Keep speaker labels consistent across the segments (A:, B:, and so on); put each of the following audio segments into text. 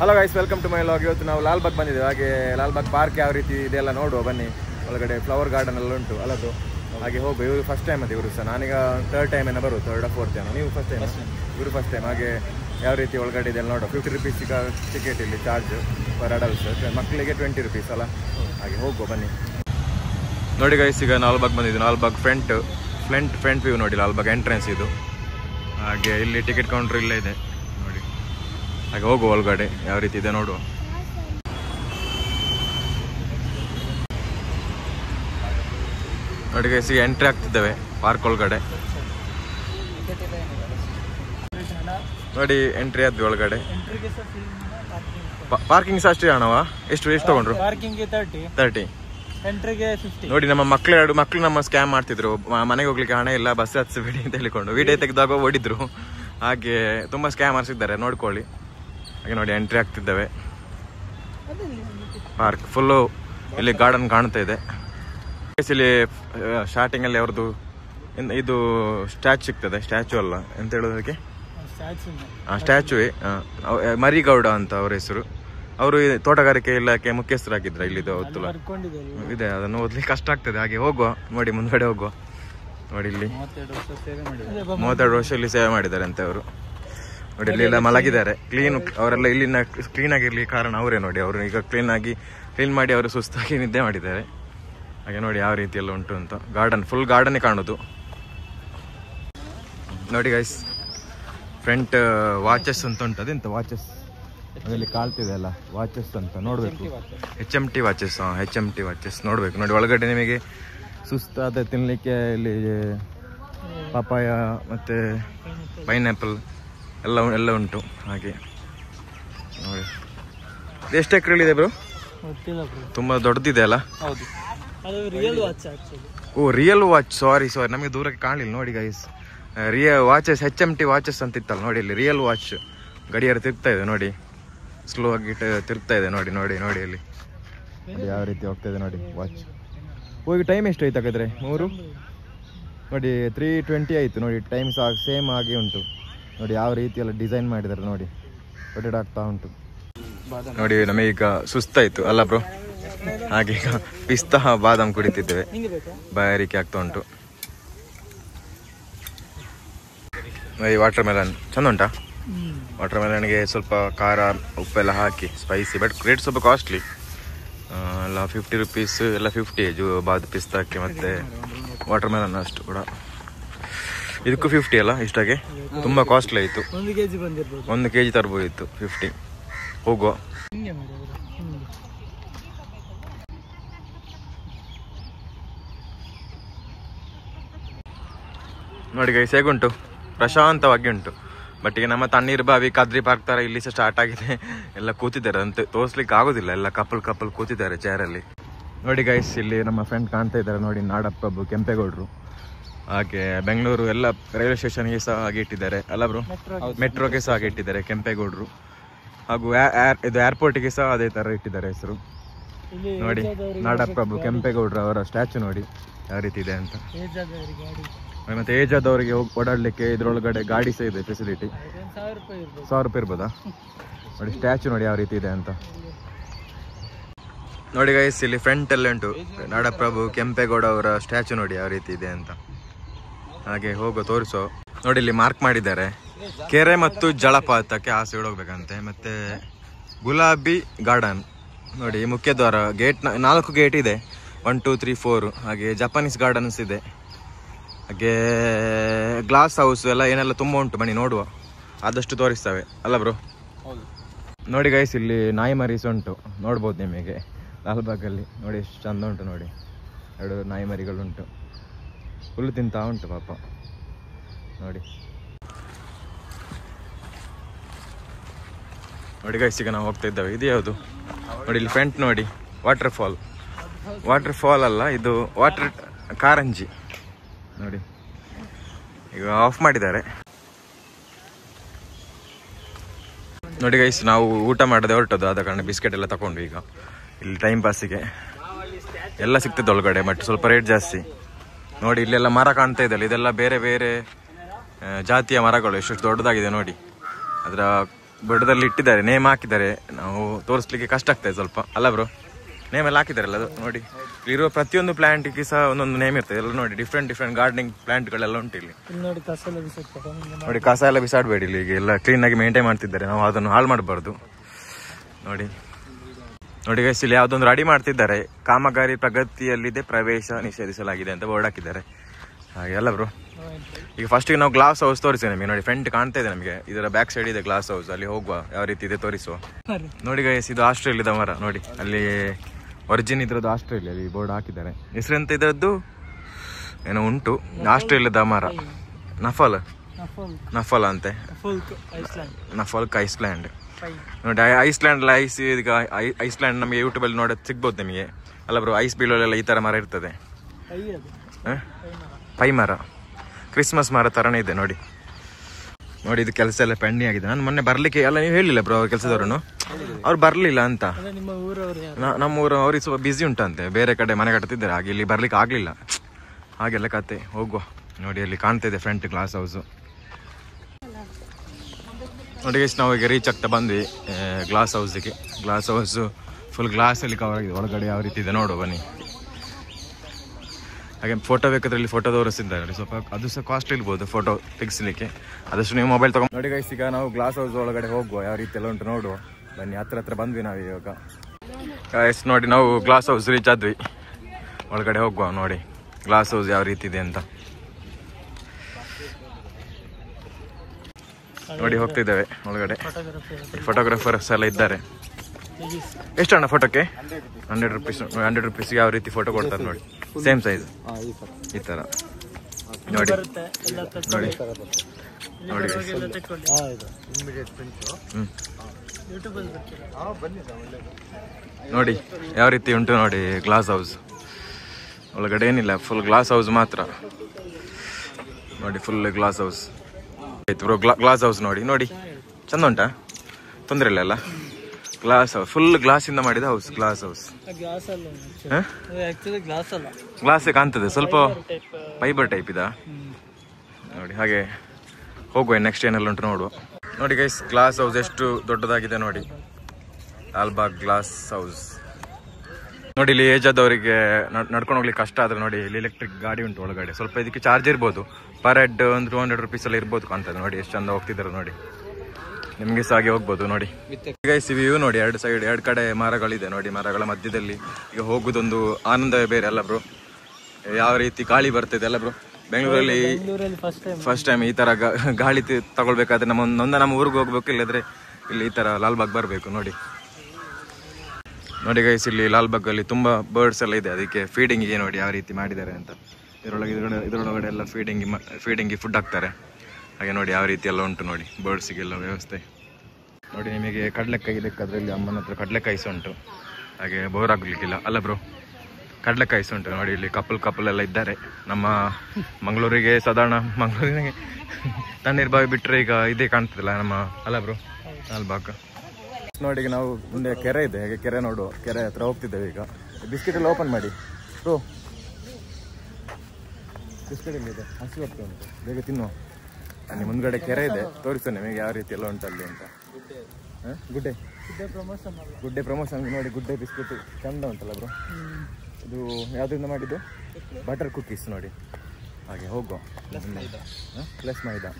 A: Hello guys welcome to my vlog ಇವತ್ತು ನಾವು ಲಾಲ್ಬಾಗ್ ಬಂದಿದ್ದೇವೆ. ಹಾಗೆ ಲಾಲ್ಬಾಗ್ ಪಾರ್ಕ್ ಯಾವ ರೀತಿ ಇದೆಲ್ಲ ನೋಡುವ ಬನ್ನಿ. ಒಳಗಡೆ ಫ್ಲವರ್ ಗಾರ್ಡನ್ ಎಲ್ಲ ಉಂಟು ಅಲ್ಲದು. ಹಾಗೆ ಹೋಗಿ ಇವರು ಫಸ್ಟ್ ಟೈಮ್ ಅದು ಇವರು ಸಹ. ನಾನೀಗ ಥರ್ಡ್ ಟೈಮ್ ಏನೋ ಬರು ಥರ್ಡ್ ಫೋರ್ತ್ ಏನೋ ನೀವು ಫಸ್ಟ್ ಟೈಮ್ ಇವರು ಫಸ್ಟ್ ಟೈಮ್ ಹಾಗೆ ಯಾವ ರೀತಿ ಒಳಗಡೆ ಇದೆಲ್ಲ ನೋಡುವ. ಫಿಫ್ಟಿ ರುಪೀಸ್ ಈಗ ಟಿಕೆಟ್ ಇಲ್ಲಿ ಚಾರ್ಜ್ ಪರ್ ಅಡಲ್ಟ್ಸ್ ಮಕ್ಕಳಿಗೆ ಟ್ವೆಂಟಿ ರುಪೀಸ್ ಅಲ್ಲ? ಹಾಗೆ ಹೋಗುವ ಬನ್ನಿ. ನೋಡಿ ಗೈಸ್ ಈಗ ಲಾಲ್ಬಾಗ್ ಬಂದಿದ್ದು. Lalbagh front front front view ನೋಡಿ. ಲಾಲ್ಬಾಗ್ ಎಂಟ್ರೆನ್ಸ್ ಇದು. ಹಾಗೆ ಇಲ್ಲಿ ಟಿಕೆಟ್ ಕೌಂಟ್ರ್ ಇಲ್ಲೇ ಇದೆ. ಹಾಗೆ ಹೋಗು ಒಳಗಡೆ ಯಾವ ರೀತಿ ಇದೆ ನೋಡು. ನೋಡಿ ಗೈಸಿಗೆ ಎಂಟ್ರಿ ಆಗ್ತಿದ್ದೇವೆ ಪಾರ್ಕ್ ಒಳಗಡೆ. ನೋಡಿ ಎಂಟ್ರಿ ಆದ್ವಿ ಒಳಗಡೆ. ಪಾರ್ಕಿಂಗ್ ಸಹ ಅಷ್ಟೇ ಹಣವಾ? ಎಷ್ಟು ಎಷ್ಟು ತಗೊಂಡ್ರು?
B: ತರ್ಟಿ
A: ನೋಡಿ ನಮ್ಮ ಮಕ್ಳು ಎರಡು ಮಕ್ಳು ನಮ್ಮ ಸ್ಕ್ಯಾಮ್ ಮಾಡ್ತಿದ್ರು. ಮನೆಗೆ ಹೋಗ್ಲಿಕ್ಕೆ ಹಣ ಇಲ್ಲ ಬಸ್ ಹತ್ಸಬೇಡಿ ಅಂತ ಹೇಳಿಕೊಂಡು. ವಿಡಿಯೋ ತೆಗೆದಾಗ ಓಡಿದ್ರು. ಹಾಗೆ ತುಂಬಾ ಸ್ಕ್ಯಾಮ್ ಮಾಡಿಸಿದ್ದಾರೆ ನೋಡ್ಕೊಳ್ಳಿ. ಹಾಗೆ ನೋಡಿ ಎಂಟ್ರಿ ಆಗ್ತಿದ್ದಾವೆ. ಪಾರ್ಕ್. ಫುಲ್ಲು ಇಲ್ಲಿ ಗಾರ್ಡನ್ ಕಾಣ್ತಾ ಇದೆ. ಇಲ್ಲಿ ಸ್ಟಾರ್ಟಿಂಗಲ್ಲಿ ಅವ್ರದ್ದು ಇದು ಸ್ಟ್ಯಾಚು ಸಿಗ್ತದೆ ಸ್ಟ್ಯಾಚು ಅಲ್ಲ. ಎಂತ ಹೇಳೋದಕ್ಕೆ ಆ ಸ್ಟ್ಯಾಚುವೆ ಮರಿಗೌಡ ಅಂತ ಅವ್ರ ಹೆಸರು. ಅವರು ತೋಟಗಾರಿಕೆ ಇಲಾಖೆ ಮುಖ್ಯಸ್ಥರಾಗಿದ್ರು ಇಲ್ಲಿದ್ದು
B: ಅವತ್ತು
A: ಇದೆ ಅದನ್ನು ಓದ್ಲಿಕ್ಕೆ ಕಷ್ಟ ಆಗ್ತದೆ. ಹಾಗೆ ಹೋಗುವ ನೋಡಿ ಮುಂದ್ಗಡೆ ಹೋಗುವ. ನೋಡಿ ಇಲ್ಲಿ.
B: ಮೂವತ್ತೆರಡು ವರ್ಷ
A: ಇಲ್ಲಿ ಸೇವೆ ಮಾಡಿದ್ದಾರೆ ಅಂತ ಅವರು. ನೋಡಿ ಎಲ್ಲ ಮಲಗಿದ್ದಾರೆ. ಕ್ಲೀನ್ ಅವರೆಲ್ಲ ಇಲ್ಲಿನ ಕ್ಲೀನ್ ಆಗಿರ್ಲಿ ಕಾರಣ ಅವರೇ ನೋಡಿ. ಅವರು ಈಗ ಕ್ಲೀನ್ ಆಗಿ ಕ್ಲೀನ್ ಮಾಡಿ ಅವರು ಸುಸ್ತಾಗಿ ನಿದ್ದೆ ಮಾಡಿದ್ದಾರೆ. ಹಾಗೆ ನೋಡಿ ಯಾವ ರೀತಿ ಎಲ್ಲ ಉಂಟು ಅಂತ. ಗಾರ್ಡನ್ ಫುಲ್ ಗಾರ್ಡನ್ನೇ ಕಾಣೋದು. ನೋಡಿ ಗೈಸ್ ಫ್ರಂಟ್ ವಾಚಸ್ ಅಂತ ಉಂಟು ಅದೆಂತ ವಾಚಸ್ ಅದರಲ್ಲಿ ಕಾಲ್ತಿದೆ ಅಲ್ಲ ವಾಚಸ್ ಅಂತ. ನೋಡಬೇಕು. H M T watches H M T watches ನೋಡಬೇಕು. ನೋಡಿ, ಒಳಗಡೆ ನಿಮಗೆ ಸುಸ್ತಾದ ತಿನ್ನಲಿಕ್ಕೆ ಇಲ್ಲಿ ಪಪಾಯ ಮತ್ತೆ ಪೈನಾಪಲ್ ಎಲ್ಲ ಎಲ್ಲ ಉಂಟು ಹಾಗೆ. ನೋಡಿ. ಎಷ್ಟು ಎಕರೆ ಇದೆ
B: ಗೊತ್ತಿಲ್ಲ ಬ್ರೋ.
A: ತುಂಬ ದೊಡ್ಡದಿದೆ ಅಲ್ಲ?
B: ಹೌದು. ಅದು real watch actually
A: oh real watch sorry sorry ನಮಗೆ ದೂರಕ್ಕೆ ಕಾಣಲಿಲ್ಲ. ನೋಡಿ guys real watches H M T watches ಅಂತ ಇತ್ತಲ್ಲ ನೋಡಿ ಇಲ್ಲಿ. ರಿಯಲ್ ವಾಚ್ ಗಡಿಯಾರ ತಿರುಗ್ತಾ ಇದೆ ನೋಡಿ. ಸ್ಲೋ ಆಗಿ ತಿರುಗ್ತಾ ಇದೆ ನೋಡಿ ನೋಡಿ ನೋಡಿ ಇಲ್ಲಿ. ಯಾವ ರೀತಿ ಹೋಗ್ತಾ ಇದೆ ನೋಡಿ ವಾಚ್ ಹೋಗಿ ಟೈಮ್ ಎಷ್ಟು ಆಯ್ತು ಹಾಗಾದ್ರೆ? ಮೂರು? ನೋಡಿ ತ್ರೀ ಟ್ವೆಂಟಿ ಆಯಿತು. ನೋಡಿ ಟೈಮ್ ಸಹ ಸೇಮ್ ಆಗಿ ಉಂಟು. ನೋಡಿ ಯಾವ ರೀತಿ ಎಲ್ಲ ಡಿಸೈನ್ ಮಾಡಿದ್ದಾರೆ ನೋಡಿ. ಒಡೆಡಾಗ್ತಾ ಆಗ್ತಾ ಉಂಟು. ನೋಡಿ, ನಮಗೀಗ ಸುಸ್ತಾಯ್ತು. ಅಲ್ಲ ಬ್ರೋ? ಹಾಗೆ ಈಗ ಪಿಸ್ತಾ ಬಾದಾಮ್ ಕುಡಿತಿದ್ದೇವೆ. ಬಾಯಾರಿಕೆ ಆಗ್ತಾ ಉಂಟು. ಈ ವಾಟರ್ ಮೆಲನ್ ಚಂದ ಉಂಟಾ? ವಾಟರ್ ಮೆಲನ್ಗೆ ಸ್ವಲ್ಪ ಖಾರ, ಉಪ್ಪೆಲ್ಲ ಹಾಕಿ ಸ್ಪೈಸಿ ಬಟ್ ರೇಟ್ ಸ್ವಲ್ಪ ಕಾಸ್ಟ್ಲಿ ಎಲ್ಲ ಫಿಫ್ಟಿ ರುಪೀಸ್ ಎಲ್ಲ ಫಿಫ್ಟಿ ಜೂ ಬಾದ್ ಪಿಸ್ತಾಕ್ಕೆ ಮತ್ತು ವಾಟರ್ ಮೆಲನ್ ಅಷ್ಟು ಕೂಡ. ಇದಕ್ಕೂ ಫಿಫ್ಟಿ ಅಲ್ಲ ಇಷ್ಟಾಗೆ ತುಂಬ ಕಾಸ್ಟ್ಲಿ ಆಯಿತು.
B: ಒಂದು ಕೆಜಿ
A: ಕೆ ಜಿ ತರ್ಬೋದಿತ್ತು ಫಿಫ್ಟಿ ಹೋಗುವ. ನೋಡಿ ಗೈಸ್ ಹೇಗುಂಟು? ಪ್ರಶಾಂತವಾಗಿ ಉಂಟು. ಬಟ್ ಈಗ ನಮ್ಮ ತಣ್ಣೀರ್ ಬಾವಿ ಕದ್ರಿ ಪಾರ್ಕ್ ತರ ಇಲ್ಲಿ ಸಹ ಸ್ಟಾರ್ಟ್ ಆಗಿದೆ. ಎಲ್ಲ ಕೂತಿದ್ದಾರೆ ಅಂತ ತೋರಿಸ್ಲಿಕ್ಕೆ ಆಗೋದಿಲ್ಲ. ಎಲ್ಲ ಕಪಲ್ ಕಪಲ್ ಕೂತಿದ್ದಾರೆ ಚೇರಲ್ಲಿ ನೋಡಿ ಗೈಸ್ ಇಲ್ಲಿ ನಮ್ಮ ಫ್ರೆಂಡ್ ಕಾಣ್ತಾ ಇದ್ದಾರೆ. ನೋಡಿ ನಾಡಪ್ಪ ಕೆಂಪೇಗೌಡರು. ಹಾಗೆ ಬೆಂಗಳೂರು ಎಲ್ಲ ರೈಲ್ವೆ ಸ್ಟೇಷನ್ಗೆ ಸಹ ಹಾಗೆ ಇಟ್ಟಿದ್ದಾರೆ. ಅಲ್ಲ ಬ್ರೋ? ಮೆಟ್ರೋಗೆ ಸಹ ಹಾಗೆ ಇಟ್ಟಿದ್ದಾರೆ ಕೆಂಪೇಗೌಡರು. ಹಾಗೂ ಇದು ಏರ್ಪೋರ್ಟಿಗೆ ಸಹ ಅದೇ ತರ ಇಟ್ಟಿದ್ದಾರೆ ಹೆಸರು. ನೋಡಿ ನಾಡಪ್ರಭು ಕೆಂಪೇಗೌಡರು ಅವರ ಸ್ಟ್ಯಾಚು ನೋಡಿ ಯಾವ ರೀತಿ ಇದೆ ಅಂತ. ಮತ್ತೆ ಏಜ್ ಆದವರಿಗೆ ಹೋಗಿ ಓಡಾಡಲಿಕ್ಕೆ ಇದರೊಳಗಡೆ ಗಾಡಿ ಸಹ ಇದೆ ಫೆಸಿಲಿಟಿ
B: ಒಂದು ಸಾವಿರ ರೂಪಾಯಿ ಇರ್ಬೋದು.
A: ಸಾವಿರ ರೂಪಾಯಿ ಇರ್ಬೋದಾ? ನೋಡಿ ಸ್ಟ್ಯಾಚು ನೋಡಿ ಯಾವ ರೀತಿ ಇದೆ ಅಂತ. ನೋಡಿ ಗೈಸ್ ಇಲ್ಲಿ ಫ್ರಂಟ್ ಎಲ್ಲ ಉಂಟು. ನಾಡಪ್ರಭು ಕೆಂಪೇಗೌಡ ಅವರ ಸ್ಟ್ಯಾಚು ನೋಡಿ ಯಾವ ರೀತಿ ಇದೆ ಅಂತ. ಹಾಗೆ ಹೋಗೋ ತೋರಿಸೋ. ನೋಡಿ ಇಲ್ಲಿ ಮಾರ್ಕ್ ಮಾಡಿದ್ದಾರೆ. ಕೆರೆ ಮತ್ತು ಜಲಪಾತಕ್ಕೆ ಆಸೆ ಹೋಗ್ಬೇಕಂತೆ ಮತ್ತೆ ಗುಲಾಬಿ ಗಾರ್ಡನ್ ನೋಡಿ ಮುಖ್ಯ ದ್ವಾರ. ಗೇಟ್ ನಾಲ್ಕು ಗೇಟ್ ಇದೆ. ಒನ್ ಟೂ ತ್ರೀ ಫೋರ್ ಹಾಗೆ ಜಪಾನೀಸ್ ಗಾರ್ಡನ್ಸ್ ಇದೆ. ಹಾಗೆ ಗ್ಲಾಸ್ ಹೌಸ್ ಎಲ್ಲ ಏನೆಲ್ಲ ತುಂಬ ಉಂಟು. ಬನ್ನಿ, ನೋಡುವ. ಆದಷ್ಟು ತೋರಿಸ್ತವೆ. ಅಲ್ಲ ಬ್ರೋ ನೋಡಿ ಗೈಸ್ ಇಲ್ಲಿ ನಾಯಿ ಮರೀಸ್ ಉಂಟು. ನೋಡ್ಬೋದು ನಿಮಗೆ. ಲಾಲ್ಬಾಗಲ್ಲಿ ನೋಡಿ, ಎಷ್ಟು ಚಂದ ಉಂಟು ನೋಡಿ. ಎರಡು ನಾಯಿ ಮರಿಗಳುಂಟು. ಹುಲ್ಲು ತಿಂತಾ ಉಂಟು ಪಾಪ. ನೋಡಿ. ನೋಡಿ ಗೈಸ್ ಈಗ ನಾವು ಹೋಗ್ತಾ ಇದ್ದೇವೆ. ಇದು ಯಾವುದು? ನೋಡಿ ಇಲ್ಲಿ ಫ್ರಂಟ್ ನೋಡಿ ವಾಟರ್ ಫಾಲ್ ವಾಟರ್ ಫಾಲ್ ಅಲ್ಲ, ಇದು ವಾಟರ್ ಕಾರಂಜಿ. ನೋಡಿ. ಈಗ ಆಫ್ ಮಾಡಿದ್ದಾರೆ. ನೋಡಿ ಗೈಸ್ ನಾವು ಊಟ ಮಾಡದೆ ಹೊರಟದ್ದು, ಆದ ಕಾರಣ ಬಿಸ್ಕೆಟ್ ಎಲ್ಲ ತಗೊಂಡು ಈಗ. ಇಲ್ಲಿ ಟೈಮ್ ಪಾಸಿಗೆ ಎಲ್ಲ ಸಿಗ್ತದೆ ಒಳಗಡೆ ಬಟ್ ಸ್ವಲ್ಪ ರೇಟ್ ಜಾಸ್ತಿ. ನೋಡಿ ಇಲ್ಲೆಲ್ಲ ಮರ ಕಾಣ್ತಾ ಇದೆಯಲ್ಲ ಇದೆಲ್ಲ ಬೇರೆ ಬೇರೆ ಜಾತಿಯ ಮರಗಳು ಎಷ್ಟು ದೊಡ್ಡದಾಗಿದೆ ನೋಡಿ. ಅದರ ಬುಡದಲ್ಲಿ ಇಟ್ಟಿದ್ದಾರೆ ನೇಮ್ ಹಾಕಿದ್ದಾರೆ. ನಾವು ತೋರಿಸ್ಲಿಕ್ಕೆ ಕಷ್ಟ ಆಗ್ತದೆ ಸ್ವಲ್ಪ. ಅಲ್ಲ ಬ್ರೋ ನೇಮ್ ಎಲ್ಲ ಹಾಕಿದಾರಲ್ಲ ಅದು ನೋಡಿ. ಇರುವ ಪ್ರತಿಯೊಂದು ಪ್ಲಾಂಟ್ಗೆ ಸಹ ಒಂದೊಂದು ನೇಮ್ ಇರ್ತದೆ. ಎಲ್ಲ ನೋಡಿ ಡಿಫ್ರೆಂಟ್ ಡಿಫ್ರೆಂಟ್ ಗಾರ್ಡನಿಂಗ್ ಪ್ಲಾಂಟ್ಗಳೆಲ್ಲ ಉಂಟು ಇಲ್ಲಿ.
B: ನೋಡಿ ಕಸ ಎಲ್ಲ ಬಿಸಾಕ್ತಾರೆ. ನಿಮ್ಗೆ
A: ನೋಡಿ ಕಸ ಎಲ್ಲ ಬಿಸಾಡಬೇಡಿ ಇಲ್ಲಿ ಈಗ ಎಲ್ಲ ಕ್ಲೀನ್ ಆಗಿ ಮೇಂಟೈನ್ ಮಾಡ್ತಿದ್ದಾರೆ. ನಾವು ಅದನ್ನು ಹಾಳು ಮಾಡಬಾರ್ದು. ನೋಡಿ. ನೋಡಿ ಗೈಸ್ ಇಲ್ಲಿ ಯಾವುದೊಂದು ರೆಡಿ ಮಾಡ್ತಿದ್ದಾರೆ. ಕಾಮಗಾರಿ ಪ್ರಗತಿಯಲ್ಲಿದೆ, ಪ್ರವೇಶ ನಿಷೇಧಿಸಲಾಗಿದೆ ಅಂತ ಬೋರ್ಡ್ ಹಾಕಿದ್ದಾರೆ. ಹಾಗೆ ಅಲ್ಲ ಬ್ರೋ ಈಗ ಫಸ್ಟಿಗೆ ನಾವು ಗ್ಲಾಸ್ ಹೌಸ್ ತೋರಿಸ್ತೇವೆ ನಿಮಗೆ. ನೋಡಿ ಫ್ರಂಟ್ ಕಾಣ್ತಾ ಇದೆ ನಮಗೆ. ಇದರ ಬ್ಯಾಕ್ ಸೈಡ್ ಇದೆ ಗ್ಲಾಸ್ ಹೌಸ್ ಅಲ್ಲಿ ಹೋಗುವ, ಯಾವ ರೀತಿ ಇದೆ ತೋರಿಸುವ. ನೋಡಿ ಗೈಸ್ ಇದು ಆಸ್ಟ್ರೇಲಿಯಾದ ಮರ. ನೋಡಿ, ಅಲ್ಲಿ ಒರಿಜಿನ್ ಇದ್ರದ್ದು ಆಸ್ಟ್ರೇಲಿಯಾ. ಅಲ್ಲಿ ಬೋರ್ಡ್ ಹಾಕಿದ್ದಾರೆ. ಹೆಸರೆಂತ ಇದರದ್ದು? ಏನೋ ಉಂಟು. ಆಸ್ಟ್ರೇಲಿಯಾದ ಮರ. ನಫಲ್.
B: ನಫಲ್
A: ಫಾಲ್ ಅಂತೆ ನಫಲ್ಕ್ ಐಸ್ಲ್ಯಾಂಡ್ ನೋಡಿ ಐಸ್ಲ್ಯಾಂಡ್ ಎಲ್ಲ ಐಸ್ ಈಗ ಐಸ್ಲ್ಯಾಂಡ್ ನಮಗೆ ಯೂಟ್ಯೂಬಲ್ಲಿ ನೋಡೋದು ಸಿಗ್ಬೋದು ನಿಮಗೆ. ಅಲ್ಲ ಬ್ರೋ ಐಸ್ ಬೀಳೋಲೆಲ್ಲ ಈ ಥರ ಮರ ಇರ್ತದೆ. ಪೈ ಮರ. ಕ್ರಿಸ್ಮಸ್ ಮರ. ಥರನೇ ಇದೆ ನೋಡಿ. ನೋಡಿ ಇದು ಕೆಲಸ ಎಲ್ಲ ಪೆಂಡಿಂಗ್ ಆಗಿದೆ. ನಾನು ಮೊನ್ನೆ ಬರಲಿಕ್ಕೆ ಎಲ್ಲ ನೀವು ಹೇಳಿಲ್ಲ ಬ್ರೋ ಅವ್ರ ಕೆಲಸದವ್ರನ್ನು? ಅವ್ರು ಬರಲಿಲ್ಲ ಅಂತ.
B: ನಿಮ್ಮ
A: ಊರು ಅವ್ರಿಗೆ ಸ್ವಲ್ಪ ಬ್ಯುಸಿ ಉಂಟಂತೆ ಬೇರೆ ಕಡೆ ಮನೆ ಕಟ್ತಿದ್ದಾರೆ. ಹಾಗೆ ಇಲ್ಲಿ ಬರ್ಲಿಕ್ಕೆ ಆಗಲಿಲ್ಲ. ಹಾಗೆಲ್ಲ ಕತೆ. ಹೋಗುವ. ನೋಡಿ ಅಲ್ಲಿ ಕಾಣ್ತಿದೆ ಫ್ರಂಟ್ ಗ್ಲಾಸ್ ಹೌಸು ನೋಡಿ ಎಷ್ಟು ನಾವು ಈಗ ರೀಚ್ ಆಗ್ತಾ ಬಂದ್ವಿ. ಗ್ಲಾಸ್ ಹೌಸಿಗೆ ಗ್ಲಾಸ್ ಹೌಸು ಫುಲ್ ಗ್ಲಾಸಲ್ಲಿ ಕವರ್ ಆಗಿದೆ. ಒಳಗಡೆ ಯಾವ ರೀತಿ ಇದೆ ನೋಡು ಬನ್ನಿ. ಹಾಗೆ ಫೋಟೋ ಬೇಕಾದ್ರಲ್ಲಿ ಫೋಟೋ ತೋರಿಸಿದ್ದಾರೆ. ನೋಡಿ ಸ್ವಲ್ಪ, ಅದು ಸಹ ಕಾಸ್ಟ್ ಇರ್ಬೋದು ಫೋಟೋ ತೆಗಿಸ್ಲಿಕ್ಕೆ. ಆದಷ್ಟು ನೀವು ಮೊಬೈಲ್ ತಗೊಂಡು ನೋಡಿ ಗೈಸ್ ಈಗ ನಾವು ಗ್ಲಾಸ್ ಹೌಸ್ ಒಳಗಡೆ ಹೋಗುವ. ಯಾವ ರೀತಿ ಎಲ್ಲ ಉಂಟು ನೋಡುವ. ಬನ್ನಿ, ಹತ್ರ ಹತ್ರ ಬಂದ್ವಿ ನಾವು ಇವಾಗ ಗೈಸ್ ನೋಡಿ ನಾವು ಗ್ಲಾಸ್ ಹೌಸ್ ರೀಚ್ ಆದ್ವಿ. ಒಳಗಡೆ ಹೋಗುವ, ನೋಡಿ. ಗ್ಲಾಸ್ ಹೌಸ್ ಯಾವ ರೀತಿ ಇದೆ ಅಂತ. ನೋಡಿ ಹೋಗ್ತಿದ್ದೇವೆ ಒಳಗಡೆ.
B: ಫೋಟೋಗ್ರಫಿ
A: ಫೋಟೋಗ್ರಾಫರ್ಸ್ ಎಲ್ಲ ಇದ್ದಾರೆ. ಎಷ್ಟು ಅಣ್ಣ ಫೋಟೋಕ್ಕೆ ಹಂಡ್ರೆಡ್ ರುಪೀಸ್ ಹಂಡ್ರೆಡ್ ರುಪೀಸ್ಗೆ ಯಾವ ರೀತಿ ಫೋಟೋ ಕೊಡ್ತಾರೆ ನೋಡಿ. ಸೇಮ್ ಸೈಜ್ ಈ ಥರ ನೋಡಿ. ನೋಡಿ. ನೋಡಿ. ನೋಡಿ, ಯಾವ ರೀತಿ ಉಂಟು ನೋಡಿ ಗ್ಲಾಸ್ ಹೌಸ್ ಒಳಗಡೆ ಏನಿಲ್ಲ ಫುಲ್ ಗ್ಲಾಸ್ ಹೌಸ್ ಮಾತ್ರ. ನೋಡಿ ಫುಲ್ ಗ್ಲಾಸ್ ಹೌಸ್ ಆಯ್ತು ಬ್ರೋ ಗ್ಲಾಸ್ ಹೌಸ್ ನೋಡಿ ನೋಡಿ. ಚಂದ ಉಂಟಾ? ತೊಂದರೆ ಇಲ್ಲ ಅಲ್ಲ? ಗ್ಲಾಸ್ ಹೌಸ್ ಫುಲ್ ಗ್ಲಾಸಿಂದ ಮಾಡಿದ house glass house
B: glass glass
A: ಗ್ಲಾಸೇ ಕಾಣ್ತದೆ ಸ್ವಲ್ಪ ಫೈಬರ್ ಟೈಪ್ ಇದಾ? ನೋಡಿ ಹಾಗೆ ಹೋಗುವ ನೆಕ್ಸ್ಟ್ ಏನೆಲ್ಲ ಉಂಟು ನೋಡುವ. ನೋಡಿ ಗೈಸ್ ಗ್ಲಾಸ್ ಹೌಸ್ ಎಷ್ಟು ದೊಡ್ಡದಾಗಿದೆ ನೋಡಿ. ಲಾಲ್ಬಾಗ್ ಗ್ಲಾಸ್ ಹೌಸ್ ನೋಡಿ ಇಲ್ಲಿ ಏಜ್ ಆದವರಿಗೆ ನಡ್ಕೊಂಡು ಹೋಗ್ಲಿಕ್ಕೆ ಕಷ್ಟ ಆದ್ರೆ ನೋಡಿ ಇಲ್ಲಿ ಎಲೆಕ್ಟ್ರಿಕ್ ಗಾಡಿ ಉಂಟು ಒಳಗಡೆ. ಸ್ವಲ್ಪ ಇದಕ್ಕೆ ಚಾರ್ಜ್ ಇರ್ಬೋದು. ಪರ್ ಹೆಡ್ ಒಂದು ಟೂ ಹಂಡ್ರೆಡ್ ರುಪೀಸ್ ಅಲ್ಲಿ ಇರ್ಬೋದು ಕಾಣ್ತದೆ. ನೋಡಿ ಎಷ್ಟು ಚಂದ ಹೋಗ್ತಿದ್ದಾರೆ ನೋಡಿ. ನಿಮಗೆ ಸಹ ಹಾಗೆ ಹೋಗ್ಬೋದು ನೋಡಿ. ಗೈಸ್ ವ್ಯೂ ನೋಡಿ ಎರಡು ಸೈಡ್ ಎರಡು ಕಡೆ ಮರಗಳಿದೆ ನೋಡಿ ಮರಗಳ ಮಧ್ಯದಲ್ಲಿ. ಈಗ ಹೋಗುದೊಂದು ಆನಂದವೇ ಬೇರೆ ಅಲ್ಲ ಬ್ರೋ ಯಾವ ರೀತಿ ಗಾಳಿ ಬರ್ತಿದೆ ಅಲ್ಲ ಬ್ರೋ ಬೆಂಗಳೂರಲ್ಲಿ
B: ಫಸ್ಟ್ ಟೈಮ್
A: ಈ ತರ ಗಾಳಿ ತಗೊಳ್ಬೇಕಾದ್ರೆ ನಮ್ಮ ನೊಂದ ನಮ್ಮ ಊರಿಗೆ ಹೋಗ್ಬೇಕು ಇಲ್ಲದ್ರೆ ಇಲ್ಲಿ ಈ ತರ ಲಾಲ್ಬಾಗ್ ಬರಬೇಕು ನೋಡಿ. ನೋಡಿ ಗೈಸ್ ಇಲ್ಲಿ ಲಾಲ್ಬಾಗ್ ಅಲ್ಲಿ ತುಂಬಾ ಬರ್ಡ್ಸ್ ಎಲ್ಲ ಇದೆ. ಅದಕ್ಕೆ ಫೀಡಿಂಗ್ಗೆ ನೋಡಿ ಯಾವ ರೀತಿ ಮಾಡಿದ್ದಾರೆ ಅಂತ. ಇದರೊಳಗೆ ಇದರೊಳಗೆ ಇದರೊಳಗಡೆ ಎಲ್ಲ ಫೀಡಿಂಗ್ ಫೀಡಿಂಗ್ ಫುಡ್ ಹಾಕ್ತಾರೆ. ಹಾಗೆ ನೋಡಿ ಯಾವ ರೀತಿ ಎಲ್ಲ ಉಂಟು ನೋಡಿ ಬರ್ಡ್ಸಿಗೆಲ್ಲ ವ್ಯವಸ್ಥೆ. ನೋಡಿ ನಿಮಗೆ ಕಡಲೆಕಾಯಿ ಬೇಕಾದ್ರೆ ಇಲ್ಲಿ ಅಮ್ಮನ ಹತ್ರ ಕಡಲೆಕಾಯಿ ಸಹ ಉಂಟು. ಹಾಗೆ ಬೋರ್ ಆಗ್ಲಿಕ್ಕಿಲ್ಲ ಅಲ್ಲ ಬ್ರೋ ಕಡಲೆಕಾಯಿ ಸಹ ಉಂಟು. ನೋಡಿ ಇಲ್ಲಿ ಕಪಲ್ ಕಪಲ್ ಎಲ್ಲ ಇದ್ದಾರೆ. ನಮ್ಮ ಮಂಗಳೂರಿಗೆ ಸಾಧಾರಣ ಮಂಗಳೂರಿಗೆ ತಣ್ಣೀರ್ ಬಾವಿ ಬಿಟ್ಟರೆ ಈಗ ಇದೇ ಕಾಣ್ತದಲ್ಲ ನಮ್ಮ ಅಲ್ಲ ಬ್ರೋ ಲಾಲ್ಬಾಗ್. ನೋಡಿ ಈಗ ನಾವು ಮುಂದೆ ಕೆರೆ ಇದೆ ಹಾಗೆ ಕೆರೆ ನೋಡು ಕೆರೆ ಹತ್ರ ಹೋಗ್ತಿದ್ದೇವೆ ಈಗ. ಬಿಸ್ಕೆಟ್ ಎಲ್ಲ ಓಪನ್ ಮಾಡಿ. ಬ್ರೋ ಬಿಸ್ಕೆಟ್ ಇದೆ ಹಸಿ ಹೋಗ್ತಾ ಉಂಟು ಬೇಗ ತಿನ್ನುವ. ಅಲ್ಲಿ ಮುಂದ್ಗಡೆ ಕೆರೆ ಇದೆ ತೋರಿಸ್ತೇನೆ ನಿಮಗೆ ಯಾವ ರೀತಿ ಎಲ್ಲ ಉಂಟು ಅಲ್ಲಿ ಅಂತ. ಹ? ಗುಡ್ಡೆ. ಗುಡ್ಡೆ ಪ್ರಮೋಷನ್ ನೋಡಿ ಗುಡ್ಡೆ ಬಿಸ್ಕೆಟ್ ಚಂದ ಉಂಟಲ್ಲ ಬ್ರೋ ಇದು ಯಾವುದರಿಂದ ಮಾಡಿದ್ದು? ಬಟರ್ ಕುಕ್ಕೀಸ್ ನೋಡಿ. ಹಾಗೆ ಹೋಗುವ. ಪ್ಲಸ್ ಮೈದಾ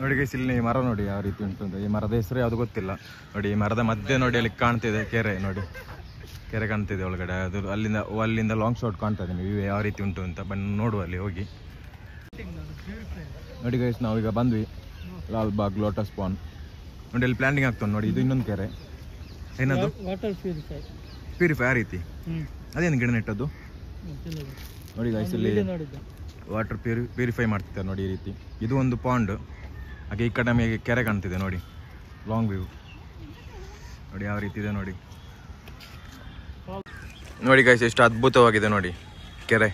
A: ನೋಡಿ ಗೈಸ್ ಇಲ್ಲಿ ಮರ ನೋಡಿ ಯಾವ ರೀತಿ ಉಂಟು ಅಂತ. ಈ ಮರದ ಹೆಸರು ಯಾವುದು ಗೊತ್ತಿಲ್ಲ. ನೋಡಿ ಈ ಮರದ ಮಧ್ಯೆ ನೋಡಿ ಅಲ್ಲಿ ಕಾಣ್ತಿದೆ ಕೆರೆ ನೋಡಿ. ಕೆರೆ ಕಾಣ್ತಿದೆ ಒಳಗಡೆ. ಅದು ಅಲ್ಲಿಂದ ಅಲ್ಲಿಂದ ಲಾಂಗ್ ಶಾಟ್ ಕಾಣ್ತದೆ ನಿಮಗೆ ಯಾವ ರೀತಿ ಉಂಟು ಅಂತ ಬಂದು ನೋಡುವ ಅಲ್ಲಿ ಹೋಗಿ. ನೋಡಿ ಗೈಸ್ ನಾವೀಗ ಬಂದ್ವಿ. ಲಾಲ್ಬಾಗ್ ಲೋಟಸ್ ಪಾನ್ ನೋಡಿ ಅಲ್ಲಿ ಪ್ಲಾಂಟಿಂಗ್ ಆಗ್ತಾನೆ ನೋಡಿ. ಇದು ಇನ್ನೊಂದು ಕೆರೆ. ಏನದು?
B: ಪ್ಯೂರಿಫೈ
A: ಆ ರೀತಿ? ಅದೇನು ಗಿಡ ನೆಟ್ಟದ್ದು? ನೋಡಿ ಗೈಸ್ ಇಲ್ಲಿ ವಾಟರ್ ಪ್ಯೂರಿ ಪ್ಯೂರಿಫೈ ಮಾಡ್ತಿದ್ದಾರೆ ನೋಡಿ ಈ ರೀತಿ. ಇದು ಒಂದು ಪಾಂಡ್ ಹಾಗೆ ಈ ಕಡೆ ನಮಗೆ ಕೆರೆ ಕಾಣ್ತಿದೆ ನೋಡಿ. ಲಾಂಗ್ ವ್ಯೂ ನೋಡಿ ಯಾವ ರೀತಿ ಇದೆ ನೋಡಿ. ನೋಡಿ ಗೈಸ್ ಎಷ್ಟು ಅದ್ಭುತವಾಗಿದೆ ನೋಡಿ. ಕೆರೆ.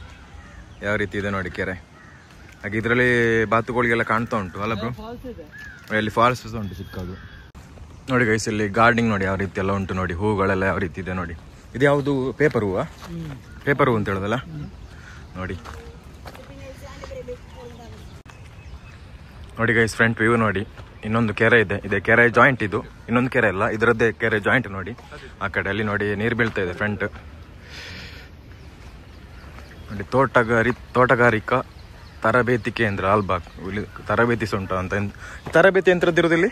A: ಯಾವ ರೀತಿ ಇದೆ ನೋಡಿ ಕೆರೆ. ಹಾಗೆ ಇದರಲ್ಲಿ ಬಾತುಕೋಳಿಗೆಲ್ಲ ಕಾಣ್ತಾ ಉಂಟು ಅಲ್ಲ ಬ್ರೋ ಅಲ್ಲಿ ಫಾಲ್ಸ್ ಸಹ ಉಂಟು ಸಿಕ್ಕೋದು ನೋಡಿ ಗೈಸ್ ಇಲ್ಲಿ ಗಾರ್ಡನಿಂಗ್ ನೋಡಿ ಯಾವ ರೀತಿ ಎಲ್ಲ ಉಂಟು ನೋಡಿ. ಹೂಗಳೆಲ್ಲ ಯಾವ ರೀತಿ ಇದೆ ನೋಡಿ. ಇದು ಯಾವುದು ಪೇಪರ್ ಹೂವಾ? ಪೇಪರ್ ಹೂ ಅಂತ ಹೇಳೋದಲ್ಲ? ನೋಡಿ. ನೋಡಿ ಗೈಸ್ ಫ್ರಂಟ್ ವ್ಯೂ ನೋಡಿ. ಇನ್ನೊಂದು ಕೆರೆ ಇದೆ. ಇದೆ ಕೆರೆ ಜಾಯಿಂಟ್ ಇದು. ಇನ್ನೊಂದು ಕೆರೆ ಇಲ್ಲ ಇದರದ್ದೇ ಕೆರೆ ಜಾಯಿಂಟ್ ನೋಡಿ. ಆ ಕಡೆ ಅಲ್ಲಿ ನೋಡಿ ನೀರು ಬೀಳ್ತಾ ಇದೆ ಫ್ರಂಟ್ ನೋಡಿ ತೋಟಗಾರಿ ತೋಟಗಾರಿಕಾ ತರಬೇತಿ ಕೇಂದ್ರ ಆಲ್ಬಾಗ್. ಇಲ್ಲಿ ತರಬೇತಿ ಸುಂಟ ಅಂತ ತರಬೇತಿ ಯಂತ್ರದ್ದು ಇರೋದಿಲ್ಲಿ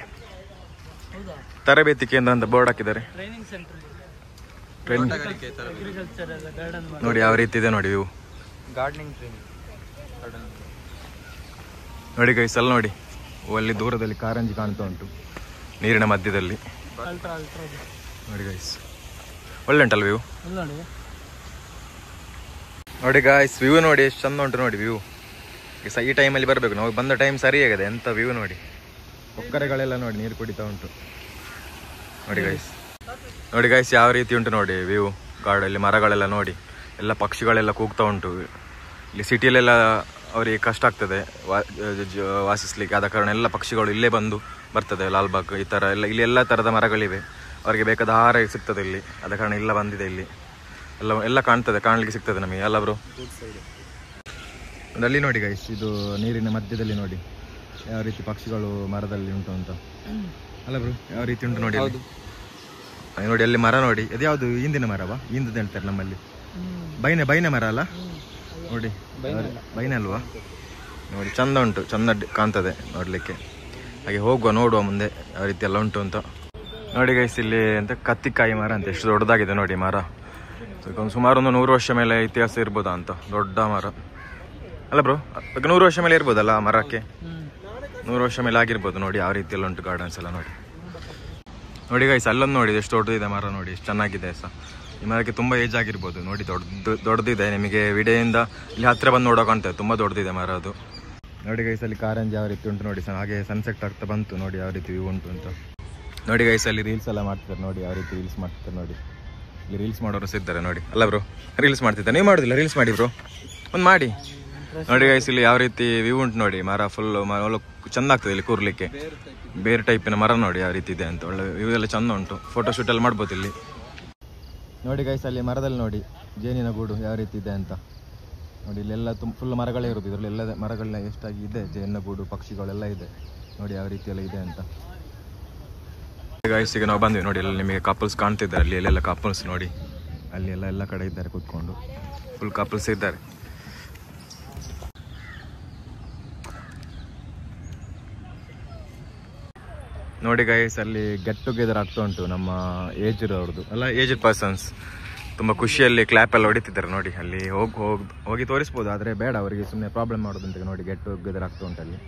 B: ಹೌದಾ?
A: ತರಬೇತಿ ಕೇಂದ್ರ ಅಂತ ಬೋರ್ಡ್ ಹಾಕಿದ್ದಾರೆ.
B: ಟ್ರೈನಿಂಗ್
A: ನೋಡಿ ಯಾವ ರೀತಿ ಇದೆ ನೋಡಿ ಇವು
B: ಗಾರ್ಡನಿಂಗ್ ಟ್ರೈನಿಂಗ್
A: ನೋಡಿ ಗೈಸ್ ಅಲ್ಲಿ ನೋಡಿ. ಅಲ್ಲಿ ದೂರದಲ್ಲಿ ಕಾರಂಜಿ ಕಾಣ್ತಾ ಉಂಟು. ನೀರಿನ ಮಧ್ಯದಲ್ಲಿ. ನೋಡಿ ಗೈಸ್ ಒಳ್ಳೆ ಉಂಟಲ್ಲ ವ್ಯೂ
B: ನೋಡಿ
A: ಗಾಯ್ಸ್ ವ್ಯೂ ನೋಡಿ ಎಷ್ಟು ಚಂದ ಉಂಟು ನೋಡಿ ವ್ಯೂ ಈ ಟೈಮಲ್ಲಿ ಬರಬೇಕು. ನಾವು ಬಂದ ಟೈಮ್ ಸರಿಯಾಗಿದೆ ಎಂಥ ವ್ಯೂ ನೋಡಿ. ಒಕ್ಕರೆಗಳೆಲ್ಲ ನೋಡಿ ನೀರು ಕುಡಿತಾ ಉಂಟು. ನೋಡಿ ಗೈಸ್ ನೋಡಿ ಗೈಸ್ ಯಾವ ರೀತಿ ಉಂಟು ನೋಡಿ ವ್ಯೂ ಕಾಡಲ್ಲಿ ಮರಗಳೆಲ್ಲ ನೋಡಿ. ಎಲ್ಲ ಪಕ್ಷಿಗಳೆಲ್ಲ ಕೂಗ್ತಾ ಉಂಟು. ಇಲ್ಲಿ ಸಿಟಿಯಲ್ಲೆಲ್ಲ ಅವರಿಗೆ ಕಷ್ಟ ಆಗ್ತದೆ. ವಾಸಿಸ್ಲಿಕ್ಕೆ. ಆದ ಕಾರಣ ಎಲ್ಲ ಪಕ್ಷಿಗಳು ಇಲ್ಲೇ ಬಂದು ಬರ್ತದೆ. ಲಾಲ್ಬಾಗ್ ಈ ಥರ ಎಲ್ಲ ಇಲ್ಲಿ ಎಲ್ಲ ಥರದ ಮರಗಳಿವೆ. ಅವರಿಗೆ ಬೇಕಾದ ಆಹಾರ ಸಿಗ್ತದೆ ಇಲ್ಲಿ. ಆದ ಕಾರಣ ಇಲ್ಲ ಬಂದಿದೆ ಇಲ್ಲಿ. ಎಲ್ಲ ಎಲ್ಲ ಕಾಣ್ತದೆ. ಕಾಣಲಿಕ್ಕೆ ಸಿಗ್ತದೆ ನಮಗೆ. ಎಲ್ಲ ಬ್ರೋ ಅಲ್ಲಿ ನೋಡಿ ಗೈಸ್ ಇದು ನೀರಿನ ಮಧ್ಯದಲ್ಲಿ ನೋಡಿ. ಯಾವ ರೀತಿ ಪಕ್ಷಿಗಳು ಮರದಲ್ಲಿ ಉಂಟು ಅಂತ. ಅಲ್ಲ ಬ್ರೋ ಯಾವ ರೀತಿ ಉಂಟು ನೋಡಿ ನೋಡಿ ಅಲ್ಲಿ ಮರ ನೋಡಿ. ಅದು ಯಾವುದು ಹಿಂದಿನ ಮರವಾ? ಹಿಂದದ ಹೇಳ್ತಾರೆ ನಮ್ಮಲ್ಲಿ. ಬೈನೆ ಬೈನೆ ಮರ ಅಲ್ಲ? ನೋಡಿ ಬೈನ ಅಲ್ವಾ ನೋಡಿ ಚಂದ ಉಂಟು ಚಂದ ಕಾಣ್ತದೆ ನೋಡ್ಲಿಕ್ಕೆ. ಹಾಗೆ ಹೋಗುವ ನೋಡುವ ಮುಂದೆ ಯಾವ ರೀತಿ ಎಲ್ಲ ಉಂಟು ಅಂತ. ನೋಡಿ ಗೈಸ್ ಇಲ್ಲಿ ಅಂತ ಕತ್ತಿಕಾಯಿ ಮರ ಅಂತ ಎಷ್ಟು ದೊಡ್ಡದಾಗಿದೆ ನೋಡಿ ಮರ. ಒಂದು ಸುಮಾರು ಒಂದು ನೂರು ವರ್ಷ ಮೇಲೆ ಇತಿಹಾಸ ಇರ್ಬೋದಾ ಅಂತ ದೊಡ್ಡ ಮರ. ಅಲ್ಲ ಬ್ರೋ ಅದಕ್ಕೆ ನೂರು ವರ್ಷ ಮೇಲೆ ಇರ್ಬೋದಲ್ಲ ಆ ಮರಕ್ಕೆ? ನೂರು ವರ್ಷ ಮೇಲೆ ಆಗಿರ್ಬೋದು ನೋಡಿ ಯಾವ ರೀತಿಯಲ್ಲಿ ಉಂಟು ಗಾರ್ಡನ್ಸ್ ಎಲ್ಲ ನೋಡಿ. ನೋಡಿ ಗೈಸ್ ಅಲ್ಲೊಂದು ನೋಡಿ ಎಷ್ಟು ದೊಡ್ಡದಿದೆ ಮರ ನೋಡಿ ಎಷ್ಟು ಚೆನ್ನಾಗಿದೆ ಸಹ. ಈ ಮರಕ್ಕೆ ತುಂಬ ಏಜ್ ಆಗಿರ್ಬೋದು. ನೋಡಿ, ದೊಡ್ಡ, ದೊಡ್ಡದಿದೆ. ನಿಮಗೆ ವಿಡಿಯೋಯಿಂದ ಇಲ್ಲಿ ಹತ್ತಿರ ಬಂದು ನೋಡೋ ಕಾಣ್ತದೆ ತುಂಬ ದೊಡ್ಡದಿದೆ ಮರ ಅದು. ನೋಡಿ ಗೈಸಲ್ಲಿ ಕಾರಂಜಿ ಯಾವ ರೀತಿ ಉಂಟು ನೋಡಿ ಸರ್. ಹಾಗೆ ಸನ್ಸೆಟ್ ಆಗ್ತಾ ಬಂತು ನೋಡಿ ಯಾವ ರೀತಿ ವ್ಯೂ ಉಂಟು ಅಂತ. ನೋಡಿ ಗೈಸಲ್ಲಿ ರೀಲ್ಸ್ ಎಲ್ಲ ಮಾಡ್ತಾರೆ ನೋಡಿ, ಯಾವ ರೀತಿ ರೀಲ್ಸ್ ಮಾಡ್ತಾರೆ ನೋಡಿ. ಇಲ್ಲಿ ರೀಲ್ಸ್ ಮಾಡೋರು ಸಹ ಇದ್ದಾರೆ ನೋಡಿ. ಅಲ್ಲ ಬ್ರೋ ರೀಲ್ಸ್ ಮಾಡ್ತಿದ್ದಾರೆ. ನೀವು ಮಾಡೋದಿಲ್ಲ ರೀಲ್ಸ್ ಮಾಡಿ ಬ್ರೋ ಒಂದು ಮಾಡಿ. ನೋಡಿ ಗೈಸ್ ಇಲ್ಲಿ ಯಾವ ರೀತಿ ವ್ಯೂ ಉಂಟು ನೋಡಿ. ಮರ ಫುಲ್ ಚಂದ ಆಗ್ತದೆ ಇಲ್ಲಿ ಕೂರ್ಲಿಕ್ಕೆ. ಬೇರೆ ಟೈಪಿನ ಮರ ನೋಡಿ ಯಾವ ರೀತಿ ಇದೆ ಅಂತ. ಒಳ್ಳೆ ವ್ಯೂ ಎಲ್ಲ ಚಂದ ಉಂಟು. ಫೋಟೋ ಶೂಟ್ ಎಲ್ಲ ಮಾಡ್ಬೋದು ಇಲ್ಲಿ. ನೋಡಿ ಗೈಸ್ ಅಲ್ಲಿ ಮರದಲ್ಲಿ ನೋಡಿ, ಜೇನಿನ ಗೂಡು ಯಾವ ರೀತಿ ಇದೆ ಅಂತ. ನೋಡಿ, ಇಲ್ಲೆಲ್ಲ ತುಂಬ ಫುಲ್ ಮರಗಳೇ ಇರೋದು. ಇದರಲ್ಲಿ ಎಲ್ಲ ಮರಗಳನ್ನ ಎಷ್ಟಾಗಿ ಇದೆ, ಜೇನಿನ ಗೂಡು, ಪಕ್ಷಿಗಳೆಲ್ಲ ಇದೆ. ನೋಡಿ, ಯಾವ ರೀತಿ ಎಲ್ಲ ಇದೆ ಅಂತ. ಗೈಸ್ ಈಗ ನಾವು ಬಂದ್ವಿ. ನೋಡಿ ಎಲ್ಲ ನಿಮಗೆ ಕಪಲ್ಸ್ ಕಾಣ್ತಿದ್ದಾರೆ. ಅಲ್ಲಿ ಎಲ್ಲೆಲ್ಲ ಕಪಲ್ಸ್ ನೋಡಿ. ಅಲ್ಲಿ ಎಲ್ಲ ಎಲ್ಲ ಕಡೆ ಇದ್ದಾರೆ, ಕೂತ್ಕೊಂಡು. ಫುಲ್ ಕಪಲ್ಸ್ ಇದ್ದಾರೆ. ನೋಡಿ ಗೈಸ್ ಅಲ್ಲಿ ಗೆಟ್ ಟುಗೆದರ್ ಆಗ್ತಾ ಉಂಟು ನಮ್ಮ ಏಜ್ ಅವ್ರದ್ದು ಅಲ್ಲ ಏಜ್ ಪರ್ಸನ್ಸ್ ತುಂಬ ಖುಷಿಯಲ್ಲಿ ಕ್ಲಾಪ್ ಎಲ್ಲ ಹೊಡಿತಿದ್ದಾರೆ ನೋಡಿ, ಅಲ್ಲಿ ಹೋಗಿ ಹೋಗಿ ಹೋಗಿ ತೋರಿಸ್ಬೋದು, ಆದರೆ ಬೇಡ, ಅವರಿಗೆ ಸುಮ್ಮನೆ ಪ್ರಾಬ್ಲಮ್ ಮಾಡೋದಂತ ನೋಡಿ ಗೆಟ್ ಟುಗೆದರ್ ಆಗ್ತಾ ಉಂಟು ಅಲ್ಲಿ.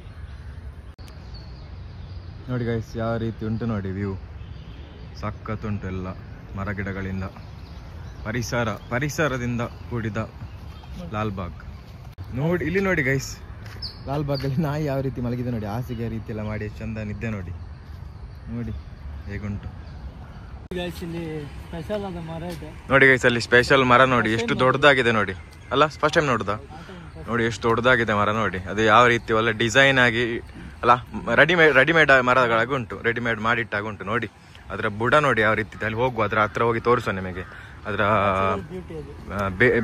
A: ನೋಡಿ ಗೈಸ್ ಯಾವ ರೀತಿ ಉಂಟು ನೋಡಿ ವ್ಯೂ ಸಖತ್ತುಂಟು ಎಲ್ಲ ಮರ ಗಿಡಗಳಿಂದ ಪರಿಸರ, ಪರಿಸರದಿಂದ ಕೂಡಿದ ಲಾಲ್ಬಾಗ್. ನೋಡಿ, ಇಲ್ಲಿ ನೋಡಿ ಗೈಸ್ ಲಾಲ್ಬಾಗಲ್ಲಿ ನಾಯಿ ಯಾವ ರೀತಿ ಮಲಗಿದೆ ನೋಡಿ, ಹಾಸಿಗೆ ರೀತಿ ಎಲ್ಲ ಮಾಡಿ, ಚಂದ ನಿದ್ದೆ ನೋಡಿ. ನೋಡಿ ಹೇಗುಂಟು. ನೋಡಿ ಗೈಸ್ ಅಲ್ಲಿ ಸ್ಪೆಷಲ್ ಮರ ನೋಡಿ ಎಷ್ಟು ದೊಡ್ಡದಾಗಿದೆ ನೋಡಿ. ಅಲ್ಲ ಫಸ್ಟ್ ಟೈಮ್ ನೋಡ್ದಾ? ನೋಡಿ ಎಷ್ಟು ದೊಡ್ಡದಾಗಿದೆ ಮರ ನೋಡಿ. ಅದು ಯಾವ ರೀತಿ ಒಳ್ಳೆ ಡಿಸೈನ್ ಆಗಿ ಅಲ್ಲ ರೆಡಿಮೇಡ್ ರೆಡಿಮೇಡ್ ಮರಗಳಾಗಿ ಉಂಟು ರೆಡಿಮೇಡ್ ಮಾಡಿಟ್ಟಾಗ ಉಂಟು ನೋಡಿ. ಅದರ ಬುಡ ನೋಡಿ ಯಾವ ರೀತಿ ಅಲ್ಲಿ ಹೋಗುವ ಅದರ ಹತ್ರ ಹೋಗಿ ತೋರಿಸುವ ನಿಮಗೆ. ಅದರ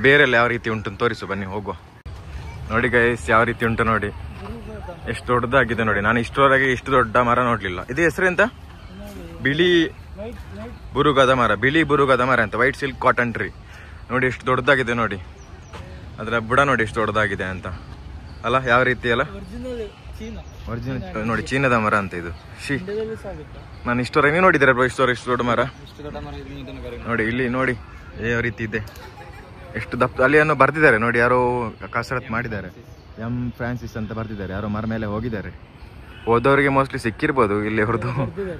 A: ಬೇರೆಲ್ಲ ಯಾವ ರೀತಿ ಉಂಟು ತೋರಿಸು ಬನ್ನಿ ಹೋಗುವ. ನೋಡಿ ಗೈಸ್ ಯಾವ ರೀತಿ ಉಂಟು ನೋಡಿ. ಎಷ್ಟು ದೊಡ್ಡದಾಗಿದೆ ನೋಡಿ. ನಾನು ಇಷ್ಟರವರೆಗೆ ಇಷ್ಟು ದೊಡ್ಡ ಮರ ನೋಡ್ಲಿಲ್ಲ. ಇದು ಹೆಸರೆಂತ ಬಿಳಿ ಬುರುಗದ ಮರ. ಬಿಳಿ ಬುರುಗದ ಮರ ಅಂತ. ವೈಟ್ ಸಿಲ್ಕ್ ಕಾಟನ್ ಟ್ರೀ ನೋಡಿ ಎಷ್ಟು ದೊಡ್ಡದಾಗಿದೆ ನೋಡಿ. ಅದರ ಬುಡ ನೋಡಿ ಎಷ್ಟು ದೊಡ್ಡದಾಗಿದೆ ಅಂತ. ಅಲ್ಲ, ಯಾವ ರೀತಿ ಅಲ್ಲ? ನೋಡಿ, ಚೀನಾದ ಮರ ಅಂತ ಇದು. ಶಿ ನಾನು ಇಷ್ಟವರೆಗೆ ನೀವು ನೋಡಿದ್ದೀರಾ ಬ್ರೋ ಇಷ್ಟವರೆಗೆ
B: ಇಷ್ಟು ದೊಡ್ಡ ಮರ?
A: ನೋಡಿ, ಇಲ್ಲಿ ನೋಡಿ, ಯಾವ ರೀತಿ ಇದೆ. ಎಷ್ಟು ದಪ್ಪ ಅಲ್ಲಿ ಏನೋ ಬರ್ತಿದ್ದಾರೆ ನೋಡಿ, ಯಾರೋ ಕಸರತ್ ಮಾಡಿದ್ದಾರೆ. ಎಂ ಫ್ರಾನ್ಸಿಸ್ ಅಂತ ಬರ್ತಿದ್ದಾರೆ ಯಾರೋ ಮರ ಮೇಲೆ ಹೋಗಿದ್ದಾರೆ. ಹೋದವರಿಗೆ ಮೋಸ್ಟ್ಲಿ ಸಿಕ್ಕಿರ್ಬೋದು ಇಲ್ಲಿ ಅವ್ರದ್ದು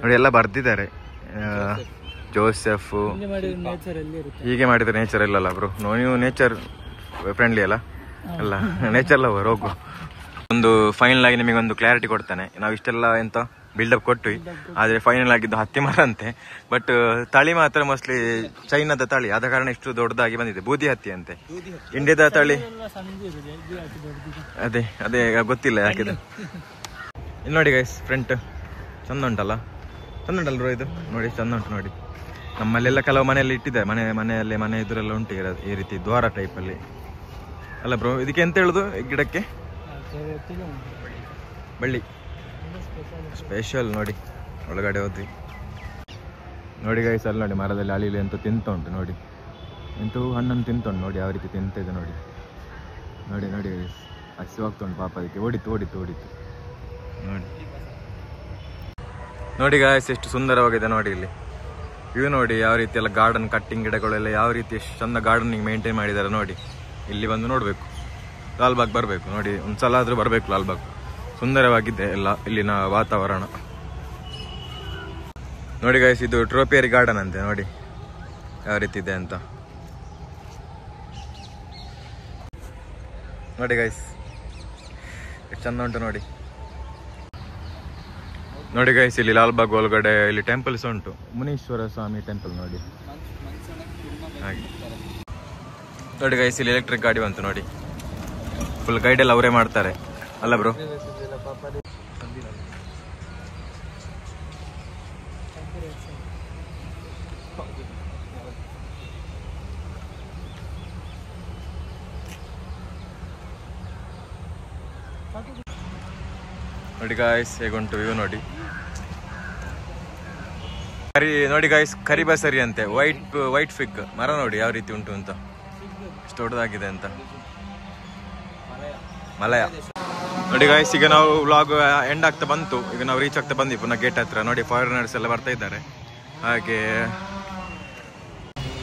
A: ನೋಡಿ ಎಲ್ಲ ಬರ್ತಿದ್ದಾರೆ ಜೋಸೆಫ್
B: ಮಾಡಿದ
A: ಹೀಗೆ ಮಾಡಿದ್ರೆ ನೇಚರ್ ಇಲ್ಲಲ್ಲ ಅವರು ನೀವು ನೇಚರ್ ಫ್ರೆಂಡ್ಲಿ ಅಲ್ಲ? ಅಲ್ಲ ನೇಚರ್ ಲವರ್ ಹೋಗು. ಒಂದು ಫೈನಲ್ ಆಗಿ ನಿಮಗೆ ಒಂದು ಕ್ಲಾರಿಟಿ ಕೊಡ್ತಾನೆ. ನಾವು ಇಷ್ಟೆಲ್ಲ ಎಂತ? ಬಿಲ್ಡಪ್ ಕೊಟ್ವಿ. ಆದ್ರೆ ಫೈನಲ್ ಆಗಿದ್ದು ಹತ್ತಿ ಮರ ಅಂತೆ. ಬಟ್ ತಳಿ ಮಾತ್ರ ಮೋಸ್ಟ್ಲಿ ಚೈನಾದ ತಳಿ. ಆದ ಕಾರಣ ಇಷ್ಟು ದೊಡ್ಡದಾಗಿ ಬಂದಿದೆ. ಬೂದಿ ಹತ್ತಿ ಅಂತೆ. ಇಂಡಿಯಾದ ತಳಿ? ಅದೇ ಅದೇ ಗೊತ್ತಿಲ್ಲ ಯಾಕಿದೆ. ಇಲ್ಲಿ ನೋಡಿ ಗೈಸ್ ಫ್ರಂಟ್ ಚಂದ ಉಂಟಲ್ಲ? ಚಂದ ಉಂಟಲ್ಲ ಬ್ರೋ ಇದು? ನೋಡಿ ಚಂದ ಉಂಟು ನೋಡಿ. ನಮ್ಮಲ್ಲೆಲ್ಲ ಕೆಲವು ಮನೆಯಲ್ಲಿ ಇಟ್ಟಿದ್ದಾರೆ. ಮನೆ ಮನೆಯಲ್ಲಿ ಮನೆ ಎದುರೆಲ್ಲ ಉಂಟು ಈ ರೀತಿ ದ್ವಾರ ಟೈಪಲ್ಲಿ ಅಲ್ಲ. ಬ್ರೋ ಇದಕ್ಕೆ ಎಂತ ಹೇಳುದು ಗಿಡಕ್ಕೆ? ಬಳ್ಳಿ.
B: ಸ್ಪೆಷಲ್
A: ನೋಡಿ, ಒಳಗಡೆ ಹೋದ್ವಿ. ನೋಡಿ ಗೈಸ್ ಅಲ್ಲಿ ನೋಡಿ, ಮರದಲ್ಲಿ ಅಳಿಲಿ ಅಂತ ತಿಂತ ನೋಡಿ. ಎಂತೂ ಹಣ್ಣನ್ನು ತಿಂತುಂಟು ನೋಡಿ, ಯಾವ ರೀತಿ ತಿಂತಿದೆ ನೋಡಿ. ನೋಡಿ ನೋಡಿ ಹಸಿವಾಗ್ತುಂಟು ಪಾಪ ಅದಕ್ಕೆ. ಓಡಿತು ಓಡಿತು ಓಡಿತು ನೋಡಿ. ನೋಡಿ ಗಾಯಸ್ ಎಷ್ಟು ಸುಂದರವಾಗಿದೆ ನೋಡಿ ಇಲ್ಲಿ. ಇವು ನೋಡಿ, ಯಾವ ರೀತಿ ಎಲ್ಲ ಗಾರ್ಡನ್ ಕಟ್ಟಿಂಗ್ ಗಿಡಗಳೆಲ್ಲ ಯಾವ ರೀತಿ ಎಷ್ಟು ಚಂದ ಗಾರ್ಡನಿಂಗ್ ಮೇಂಟೈನ್ ಮಾಡಿದ್ದಾರೆ ನೋಡಿ. ಇಲ್ಲಿ ಬಂದು ನೋಡಬೇಕು. ಲಾಲ್ಬಾಗ್ ಬರಬೇಕು, ನೋಡಿ, ಒಂದ್ಸಲ ಆದರೂ ಬರಬೇಕು ಲಾಲ್ಬಾಗ್ ಸುಂದರವಾಗಿದೆ ಎಲ್ಲ ಇಲ್ಲಿನ ವಾತಾವರಣ. ನೋಡಿ ಗೈಸ್ ಇದು ಟ್ರೋಪಿಯರಿ ಗಾರ್ಡನ್ ಅಂತೆ, ನೋಡಿ. ಯಾವ ರೀತಿ ಇದೆ ಅಂತ. ನೋಡಿ ಗೈಸ್ ಎಷ್ಟು ಚಂದ ಉಂಟು ನೋಡಿ. ನೋಡಿ ಗೈಸ್ ಇಲ್ಲಿ ಲಾಲ್ಬಾಗ್ ಒಳಗಡೆ ಇಲ್ಲಿ ಟೆಂಪಲ್ಸ್ ಉಂಟು. ಮುನೀಶ್ವರ ಸ್ವಾಮಿ ಟೆಂಪಲ್ ನೋಡಿ. ಹಾಗೆ. ನೋಡಿ ಗೈಸ್ ಇಲ್ಲಿ ಎಲೆಕ್ಟ್ರಿಕ್ ಗಾಡಿ ಬಂತು ನೋಡಿ. ಫುಲ್ ಗೈಡ್ ಎಲ್ಲ ಅವರೇ ಮಾಡ್ತಾರೆ. ಅಲ್ಲ ಬ್ರೋ ನೋಡಿ ಗಾಯ್ಸ್ ಹೇಗುಂಟು ಇವು ನೋಡಿ. ಕರಿ, ನೋಡಿ ಗಾಯ್ಸ್ ಕರಿಬಸರಿ ಅಂತೆ. ವೈಟ್ ವೈಟ್ ಫಿಗ್ ಮರ ನೋಡಿ ಯಾವ ರೀತಿ ಉಂಟು ಅಂತ. ಎಷ್ಟು ದೊಡ್ಡದಾಗಿದೆ ಅಂತ. ಮಲಯ. ನೋಡಿ ಗಾಯ್ಸ್ ಈಗ ನಾವು ವ್ಲಾಗ್ ಎಂಡ್ ಆಗ್ತಾ ಬಂತು. ಈಗ ನಾವು ರೀಚ್ ಆಗ್ತಾ ಬಂದ್ವಿ, ಪುನಃ ಗೇಟ್ ಹತ್ರ. ನೋಡಿ ಫಾರಿನರ್ಸ್ ಎಲ್ಲ ಬರ್ತಾ ಇದ್ದಾರೆ. ಹಾಗೆ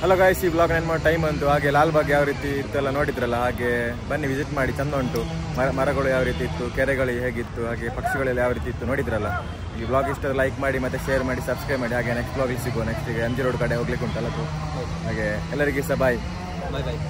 A: ಹಲೋ ಗಾಯ್ಸ್ ಈ ಬ್ಲಾಗ್ ಮಾಡೋ ಟೈಮ್ ಬಂತು. ಹಾಗೆ ಲಾಲ್ಬಾಗ್ ಯಾವ ರೀತಿ ಇತ್ತೆಲ್ಲ ನೋಡಿದ್ರಲ್ಲ, ಹಾಗೆ ಬನ್ನಿ ವಿಸಿಟ್ ಮಾಡಿ, ಚಂದ ಉಂಟು. ಮರ, ಮರಗಳು ಯಾವ ರೀತಿ ಇತ್ತು, ಕೆರೆಗಳು ಹೇಗಿತ್ತು, ಹಾಗೆ ಪಕ್ಷಿಗಳೆಲ್ಲ ಯಾವ ರೀತಿ ಇತ್ತು ನೋಡಿದ್ರಲ್ಲ. ಈ ಬ್ಲಾಗ್ ಇಷ್ಟ ಲೈಕ್ ಮಾಡಿ, ಮತ್ತೆ ಶೇರ್ ಮಾಡಿ ಸಬ್ಸ್ಕ್ರೈಬ್ ಮಾಡಿ. ಹಾಗೆ ನೆಕ್ಸ್ಟ್ ಬ್ಲಾಗಿಗೆ ಸಿಗುವ ನೆಕ್ಸ್ಟ್ ಈಗ ಎಂ ಜಿ ರೋಡ್ ಕಡೆ ಹೋಗ್ಲಿಕ್ಕೆ ಉಂಟಲ್ಲ, ಹಾಗೆ ಎಲ್ಲರಿಗೂ ಸಹ ಬಾಯ್
B: ಬಾಯ್ ಬಾಯ್